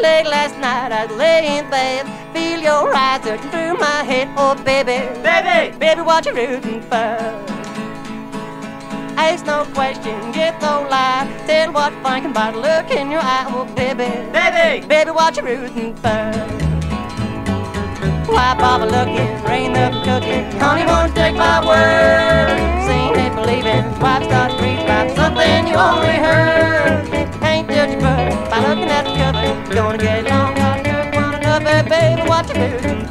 Late last night I was laying in bed, feel your eyes searching through my head. Oh baby, Baby, baby, what you rooting for? Ask no question, get no lie. Tell what thinking about the look in your eye. Oh baby, baby, baby, what you rooting for? Why bother looking, rain up cooking? Honey won't take my word. Baby. What you rooting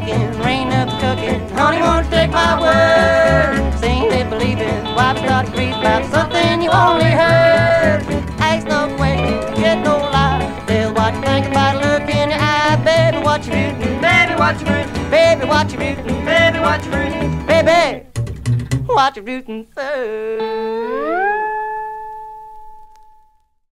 Looking, rain up cooking? Honey won't take my word. Seeing they believe in. Why start to read about something you only heard? Ask no question, get no lie. Tell what you think about look in your eye, baby. What you rooting? baby, what you rooting? Baby, what you rooting? Baby, what you rooting? Baby, what you rooting for?